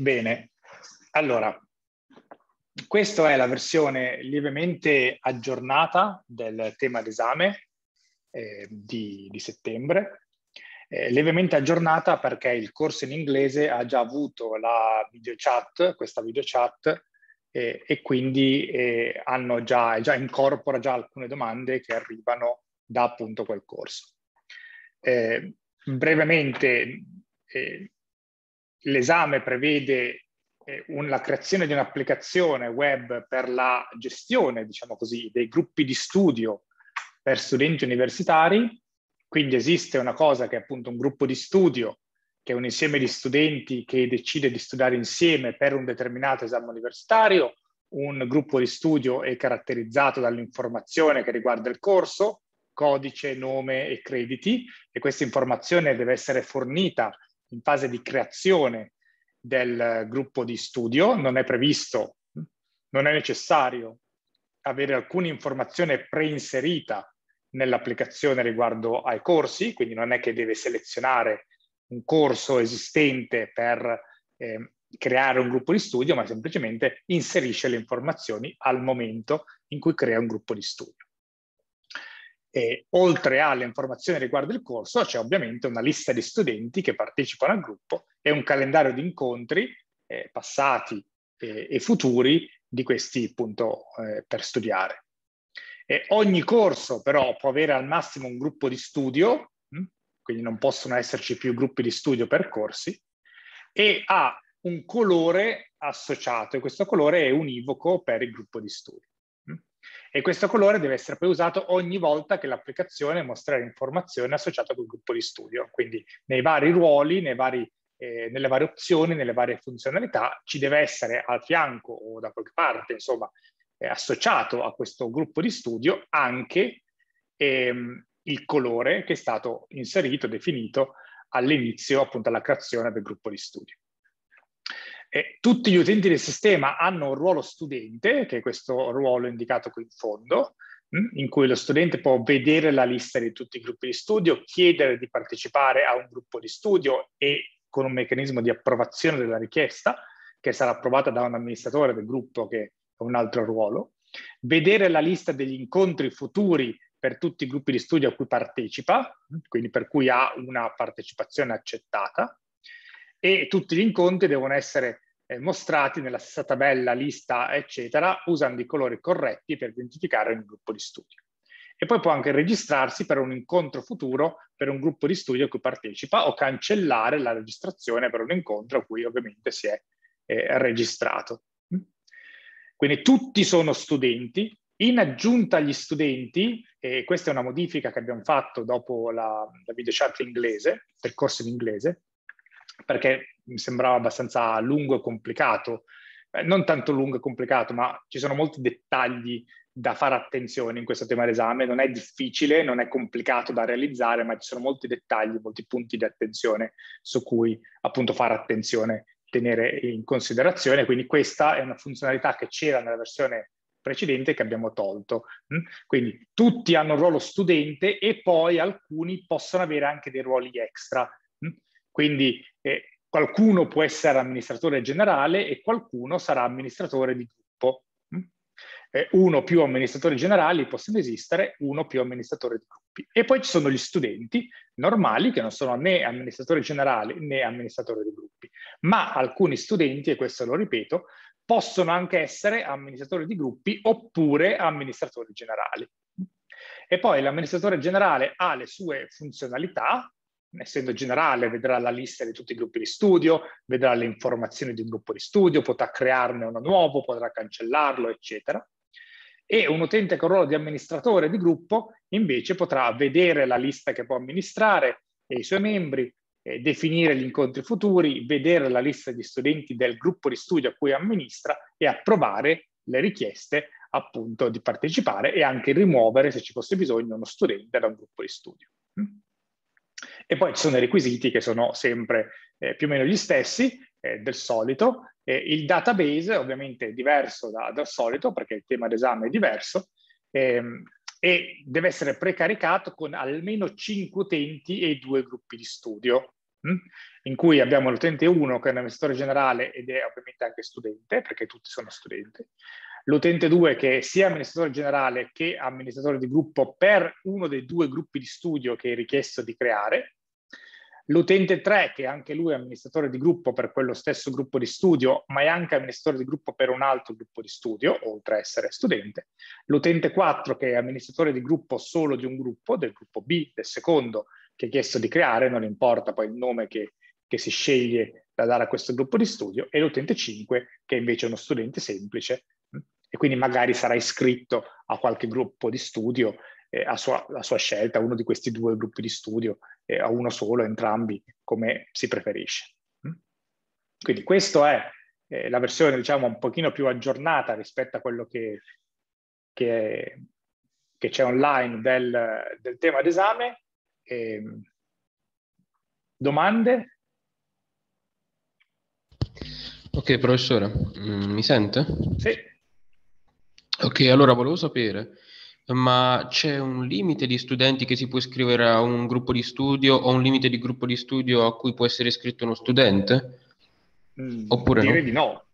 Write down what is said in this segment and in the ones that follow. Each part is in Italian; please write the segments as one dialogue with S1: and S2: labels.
S1: Bene, allora, questa è la versione lievemente aggiornata del tema d'esame eh, di, di, settembre, eh, lievemente aggiornata perché il corso in inglese ha già avuto la video chat, questa video chat, eh, e quindi eh, già, già, incorpora già alcune domande che arrivano da appunto quel corso. Eh, brevemente, eh, l'esame prevede eh, un, la creazione di un'applicazione web per la gestione, diciamo così, dei gruppi di studio per studenti universitari. Quindi esiste una cosa che è appunto un gruppo di studio, che è un insieme di studenti che decide di studiare insieme per un determinato esame universitario. Un gruppo di studio è caratterizzato dall'informazione che riguarda il corso, codice, nome e crediti, e questa informazione deve essere fornita in fase di creazione del gruppo di studio, non è previsto, non è necessario avere alcuna informazione preinserita nell'applicazione riguardo ai corsi, quindi non è che deve selezionare un corso esistente per eh, creare un gruppo di studio, ma semplicemente inserisce le informazioni al momento in cui crea un gruppo di studio. E, oltre alle informazioni riguardo il corso, c'è ovviamente una lista di studenti che partecipano al gruppo e un calendario di incontri eh, passati eh, e futuri di questi appunto eh, per studiare. E ogni corso però può avere al massimo un gruppo di studio? Hm? quindi non possono esserci più gruppi di studio per corsi, e ha un colore associato e questo colore è univoco per il gruppo di studio e questo colore deve essere poi usato ogni volta che l'applicazione mostrerà informazioni associate col gruppo di studio. Quindi nei vari ruoli, nei vari, eh, nelle varie opzioni, nelle varie funzionalità, ci deve essere al fianco o da qualche parte, insomma, eh, associato a questo gruppo di studio anche ehm, il colore che è stato inserito, definito all'inizio appunto alla creazione del gruppo di studio. E tutti gli utenti del sistema hanno un ruolo studente, che è questo ruolo indicato qui in fondo, mm, in cui lo studente può vedere la lista di tutti i gruppi di studio, chiedere di partecipare a un gruppo di studio e con un meccanismo di approvazione della richiesta, che sarà approvata da un amministratore del gruppo che ha un altro ruolo, vedere la lista degli incontri futuri per tutti i gruppi di studio a cui partecipa, quindi per cui ha una partecipazione accettata, e tutti gli incontri devono essere eh, mostrati nella stessa tabella, lista, eccetera, usando i colori corretti per identificare un gruppo di studio. E poi può anche registrarsi per un incontro futuro per un gruppo di studio a cui partecipa o cancellare la registrazione per un incontro a cui ovviamente si è eh, registrato. Quindi tutti sono studenti. In aggiunta agli studenti, e questa è una modifica che abbiamo fatto dopo la, la video chat inglese, del corso in inglese, perché mi sembrava abbastanza lungo e complicato. Eh, non tanto lungo e complicato, ma ci sono molti dettagli da fare attenzione in questo tema d'esame. Non è difficile, non è complicato da realizzare, ma ci sono molti dettagli, molti punti di attenzione su cui appunto fare attenzione, tenere in considerazione. Quindi questa è una funzionalità che c'era nella versione precedente che abbiamo tolto. Mm? Quindi tutti hanno un ruolo studente e poi alcuni possono avere anche dei ruoli extra. Quindi eh, qualcuno può essere amministratore generale e qualcuno sarà amministratore di gruppo. Mm? Eh, uno più amministratori generali possono esistere, uno più amministratore di gruppi. E poi ci sono gli studenti normali che non sono né amministratori generali né amministratori di gruppi, ma alcuni studenti, e questo lo ripeto, possono anche essere amministratori di gruppi oppure amministratori generali. E poi l'amministratore generale ha le sue funzionalità, essendo generale, vedrà la lista di tutti i gruppi di studio, vedrà le informazioni di un gruppo di studio, potrà crearne uno nuovo, potrà cancellarlo, eccetera. E un utente con ruolo di amministratore di gruppo invece potrà vedere la lista che può amministrare e i suoi membri, eh, definire gli incontri futuri, vedere la lista di studenti del gruppo di studio a cui amministra e approvare le richieste appunto di partecipare e anche rimuovere, se ci fosse bisogno, uno studente da un gruppo di studio. E poi ci sono i requisiti che sono sempre eh, più o meno gli stessi eh, del solito. Eh, il database ovviamente è diverso da, dal solito perché il tema d'esame è diverso ehm, e deve essere precaricato con almeno 5 utenti e due gruppi di studio. mh? in cui abbiamo l'utente 1 che è un amministratore generale ed è ovviamente anche studente, perché tutti sono studenti, l'utente 2 che è sia amministratore generale che amministratore di gruppo per uno dei due gruppi di studio che è richiesto di creare, l'utente 3 che anche lui è amministratore di gruppo per quello stesso gruppo di studio, ma è anche amministratore di gruppo per un altro gruppo di studio, oltre a essere studente, l'utente 4 che è amministratore di gruppo solo di un gruppo, del gruppo B, del secondo, che è chiesto di creare, non importa poi il nome che, che si sceglie da dare a questo gruppo di studio, e l'utente 5 che è invece uno studente semplice e quindi magari sarà iscritto a qualche gruppo di studio eh, a, sua, a, sua, scelta, uno di questi due gruppi di studio, eh, a uno solo, entrambi, come si preferisce. Mm? Quindi questa è eh, la versione, diciamo, un pochino più aggiornata rispetto a quello che, che, che c'è online del, del tema d'esame. Ehm, domande?
S2: Ok, professore, mm, mi sente?
S1: Sì.
S2: Ok, allora volevo sapere, ma c'è un limite di studenti che si può iscrivere a un gruppo di studio o un limite di gruppo di studio a cui può essere iscritto uno studente?
S1: Mm, Oppure direi no? di no.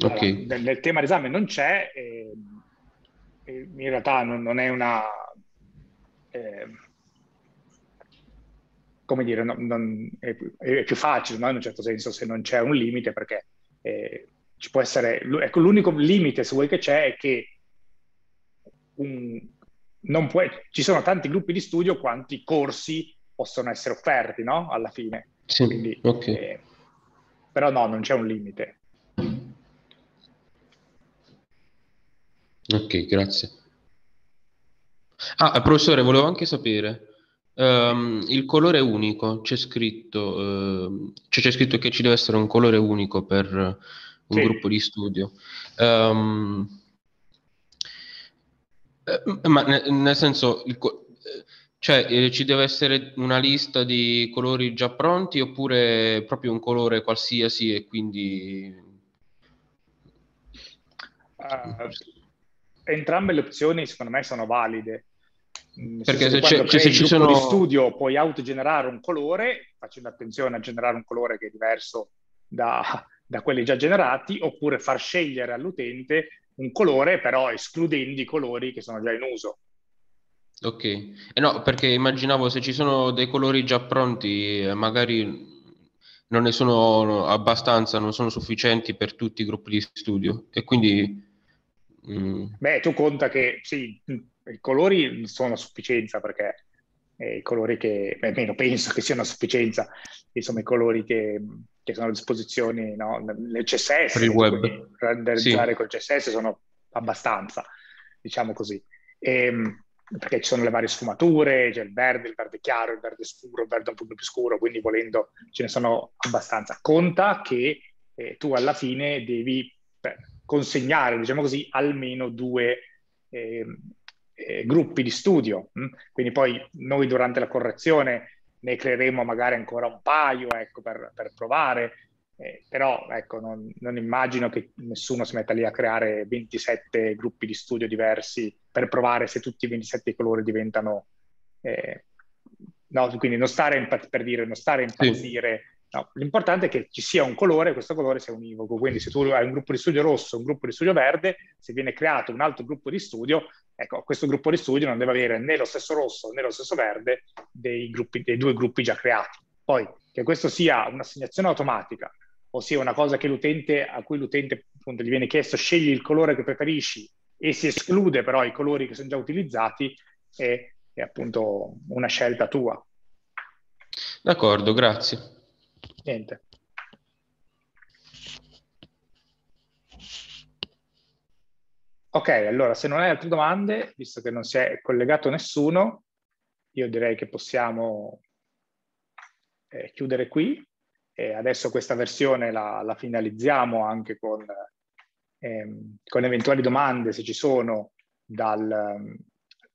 S2: Ok.
S1: Allora, nel, tema d'esame non c'è, eh, in realtà non, non è una... Eh, come dire, non, non, è, è, più facile, no? in un certo senso, se non c'è un limite, perché eh, ci può essere, ecco, l'unico limite, se vuoi che c'è, è che un, può, ci sono tanti gruppi di studio quanti corsi possono essere offerti, no? Alla fine.
S2: Sì, Quindi, okay. eh,
S1: però no, non c'è un limite.
S2: Ok, grazie. Ah, professore, volevo anche sapere, um, il colore unico, c'è scritto, uh, cioè c'è scritto che ci deve essere un colore unico per un sì. gruppo di studio. Um, ma nel, nel senso, il, cioè eh, ci deve essere una lista di colori già pronti oppure proprio un colore qualsiasi e quindi...
S1: Uh, entrambe le opzioni secondo me sono valide.
S2: Mm, Perché se, se, cioè, se ci sono...
S1: di studio puoi autogenerare un colore, facendo attenzione a generare un colore che è diverso da, da quelli già generati, oppure far scegliere all'utente un colore, però escludendo i colori che sono già in uso.
S2: Ok, eh no, perché immaginavo se ci sono dei colori già pronti, eh, magari non ne sono abbastanza, non sono sufficienti per tutti i gruppi di studio e quindi...
S1: Mm. Beh, tu conta che sì, i colori sono a sufficienza perché i colori che, almeno penso che siano a sufficienza, insomma i colori che che sono a disposizione no, nel CSS,
S2: per il web.
S1: renderizzare sì. col CSS sono abbastanza, diciamo così. E, ehm, perché ci sono le varie sfumature, c'è il verde, il verde chiaro, il verde scuro, il verde un po' più scuro, quindi volendo ce ne sono abbastanza. Conta che eh, tu alla fine devi beh, consegnare, diciamo così, almeno due eh, eh, gruppi di studio. Hm? Quindi poi noi durante la correzione ne creeremo magari ancora un paio ecco, per, per provare, eh, però ecco, non, non, immagino che nessuno si metta lì a creare 27 gruppi di studio diversi per provare se tutti i 27 colori diventano... Eh, no, quindi non stare in, per dire, non stare a impazzire. No, l'importante è che ci sia un colore e questo colore sia univoco. Quindi se tu hai un gruppo di studio rosso, un gruppo di studio verde, se viene creato un altro gruppo di studio, Ecco, questo gruppo di studio non deve avere né lo stesso rosso né lo stesso verde dei, gruppi, dei due gruppi già creati. Poi, che questo sia un'assegnazione automatica, ossia una cosa l'utente, a cui l'utente appunto gli viene chiesto scegli il colore che preferisci e si esclude però i colori che sono già utilizzati, è, è appunto una scelta tua.
S2: D'accordo, grazie.
S1: Niente. Ok, allora se non hai altre domande, visto che non si è collegato nessuno, io direi che possiamo eh, chiudere qui. E adesso questa versione la, la finalizziamo anche con, ehm, con, eventuali domande, se ci sono, dal,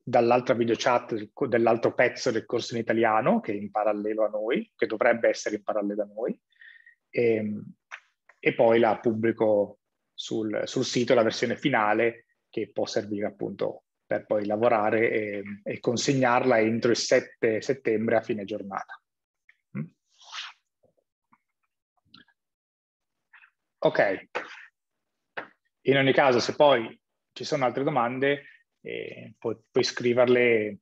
S1: dall'altra video chat dell'altro pezzo del corso in italiano che è in parallelo a noi, che dovrebbe essere in parallelo a noi, e, e poi la pubblico sul, sul, sito, la versione finale che può servire appunto per poi lavorare e, e consegnarla entro il 7 settembre a fine giornata. Mm. Ok, in ogni caso se poi ci sono altre domande, eh, puoi, puoi, scriverle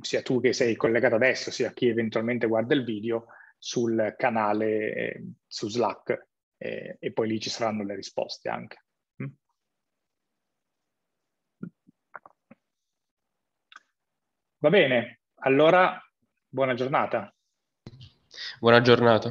S1: sia tu che sei collegato adesso, sia chi eventualmente guarda il video sul canale eh, su Slack eh, e poi lì ci saranno le risposte anche. Mm? Va bene, allora buona giornata.
S2: Buona giornata.